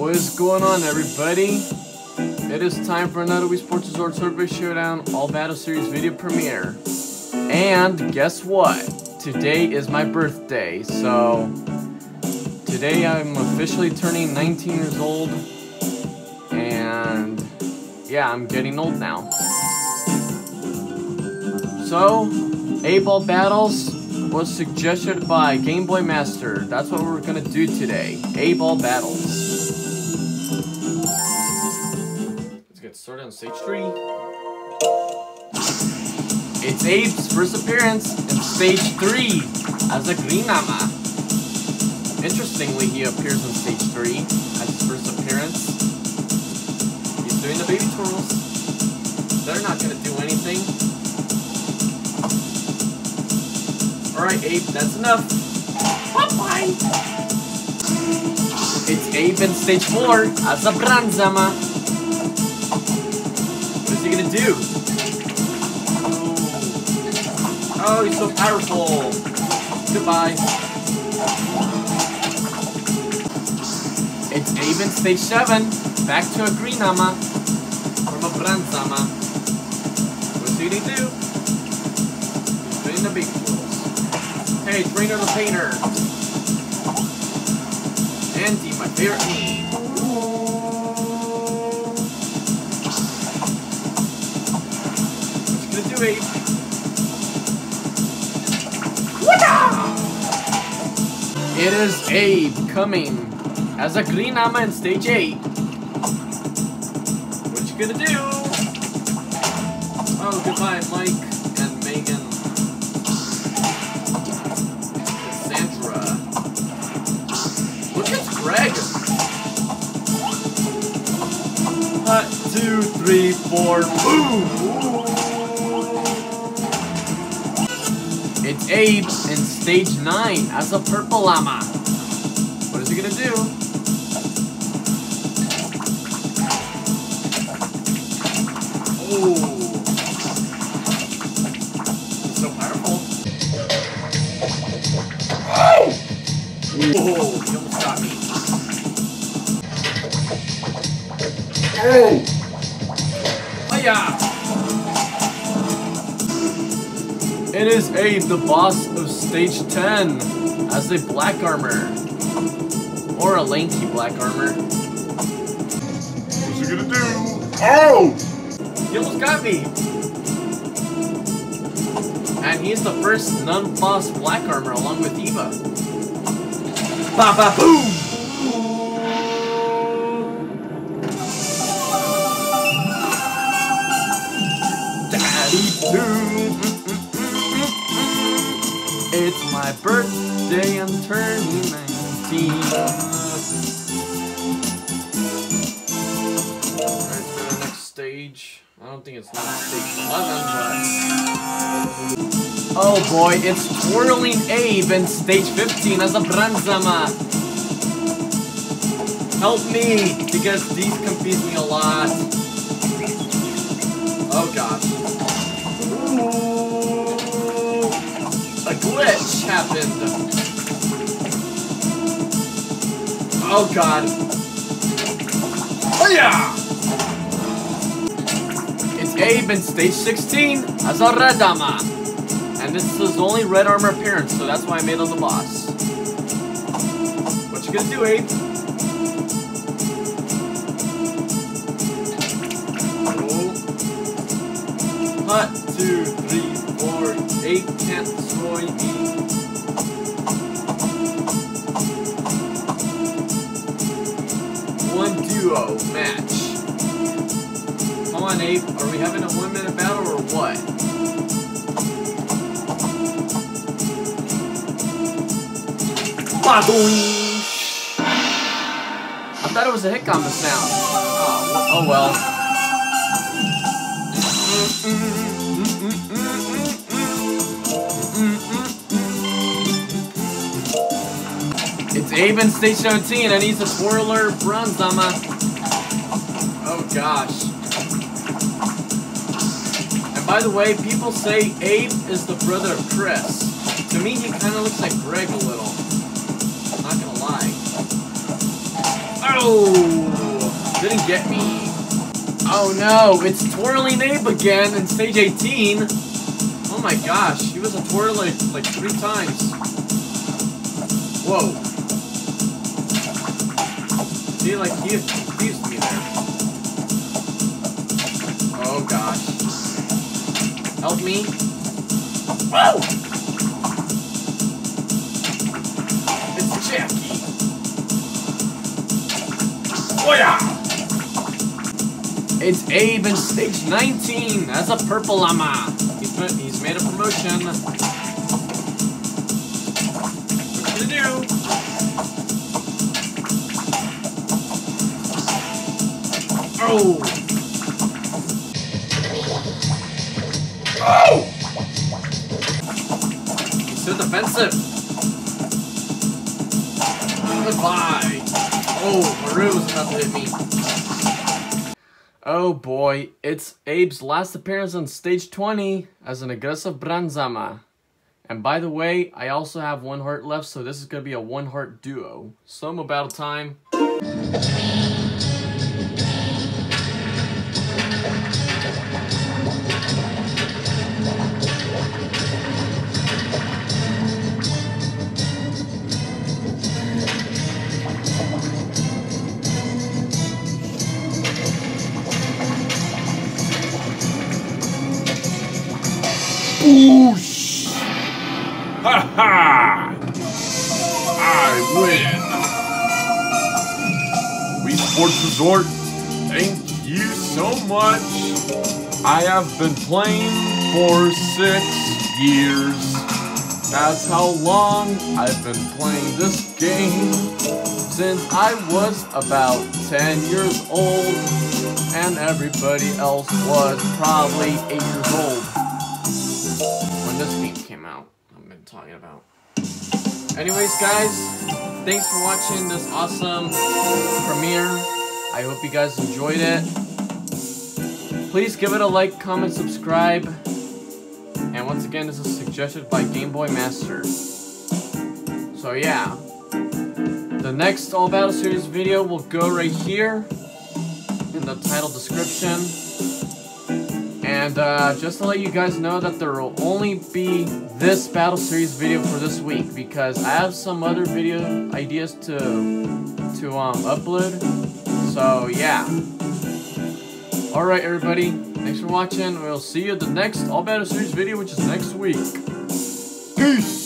What is going on, everybody? It is time for another Wii Sports Resort Swordplay Showdown All Battle Series video premiere. And guess what? Today is my birthday, so today I'm officially turning 19 years old. And yeah, I'm getting old now. So, Abe All Battles was suggested by Game Boy Master. That's what we're gonna do today. Abe All Battles. Get started on stage 3. It's Abe's first appearance in stage 3 as a Green Armor. Interestingly, he appears in stage 3 as his first appearance. He's doing the baby twirls. They're not gonna do anything. Alright, Abe, that's enough. Bye-bye. It's Abe in stage 4 as a Bronze Armor. Is he gonna do? Oh, he's so powerful. Goodbye. It's Abe in stage 7. Back to a Green Armor. From a Bronze Armor. What's he gonna do? He's doing the big twirls. Hey, Trainer the Painter. Andy, my favorite Abe? It is Abe coming as a Green Armor in stage 8. What you gonna do? Oh, goodbye, Mike and Megan. Sandra. Look at Greg. One, two, three, four, boom! It's Abe in stage 9 as a purple llama. What is he gonna do? Oh. He's so powerful. Oh! Whoa, he almost got me. Oh! Hiya! It is Abe, the boss of stage 10, as a black armor. Or a lanky black armor. What's he gonna do? Oh! He almost got me! And he's the first non-boss black armor along with Eva. Ba my birthday, I'm turning 19. Alright, for the next stage. I don't think it's not stage 11, but. Oh boy, it's Twirling Abe in stage 15 as a Bronze Armor. Help me, because these confuse me a lot. Oh gosh. Ooh a glitch happened. Oh god. Oh yeah! It's Abe in stage 16 as a Red Redama. And this is his only red armor appearance, so that's why I made him the boss. What you gonna do, Abe? One, two, three, four, eight can't destroy me. Duo match. Come on, Abe. Are we having a one minute battle or what? I thought it was a hit combo sound. Oh, oh well. It's Abe in stage 17 and he's a twirler Bronze Armor. Oh gosh. And by the way, people say Abe is the brother of Chris. To me, he kind of looks like Greg a little. I'm not gonna lie. Oh! couldn't get me. Oh no, it's Twirling Abe again in stage 18. Oh my gosh, he was a twirl like, like three times. Whoa. See, like, he there. Oh gosh. Help me. Whoa! It's Jackie. Oh yeah! It's Abe in stage 19 as a purple llama. He's, he's made a promotion. What you do? Oh! Oh! He's so defensive. Goodbye. Oh, Maru Maru's about to hit me. Oh boy, it's Abe's last appearance on stage 20 as an aggressive Bronze Armor. And by the way, I also have one heart left, so this is going to be a one heart duo. Sumo battle time. Win! Wii Sports Resort, thank you so much. I have been playing for six years. That's how long I've been playing this game. Since I was about 10 years old, and everybody else was probably 8 years old when this game came out. I've been talking about. Anyways, guys, thanks for watching this awesome premiere. I hope you guys enjoyed it. Please give it a like, comment, subscribe. And once again, this is suggested by Game Boy Master. So yeah, the next All Battle Series video will go right here in the title description. And uh, just to let you guys know that there will only be this Battle Series video for this week because I have some other video ideas to to um, upload. So yeah. Alright everybody, thanks for watching. We'll see you the next All Battle Series video which is next week. Peace!